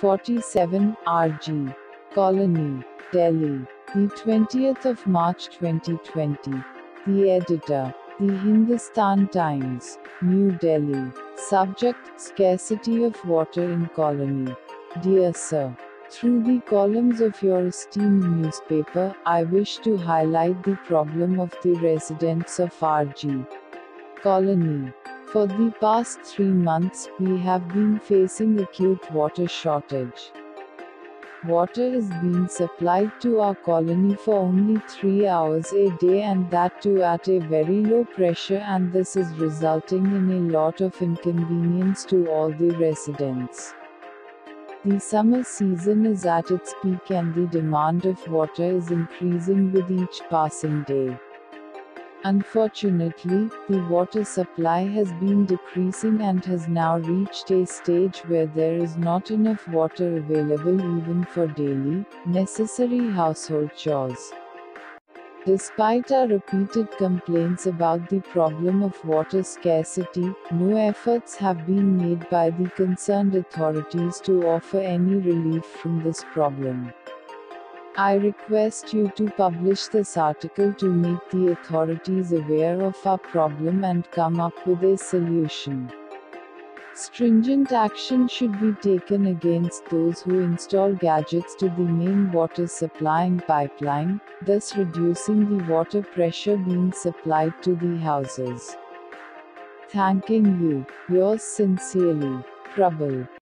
47, RG. Colony, Delhi. The 20th of March 2020. The editor. The Hindustan Times. New Delhi. Subject Scarcity of water in colony. Dear Sir. Through the columns of your esteemed newspaper, I wish to highlight the problem of the residents of RG. Colony. For the past three months, we have been facing acute water shortage. Water is being supplied to our colony for only 3 hours a day and that too at a very low pressure and this is resulting in a lot of inconvenience to all the residents. The summer season is at its peak and the demand of water is increasing with each passing day. Unfortunately, the water supply has been decreasing and has now reached a stage where there is not enough water available even for daily, necessary household chores. Despite our repeated complaints about the problem of water scarcity, no efforts have been made by the concerned authorities to offer any relief from this problem. I request you to publish this article to make the authorities aware of our problem and come up with a solution. Stringent action should be taken against those who install gadgets to the main water supplying pipeline, thus reducing the water pressure being supplied to the houses. Thanking you, yours sincerely, Prabal.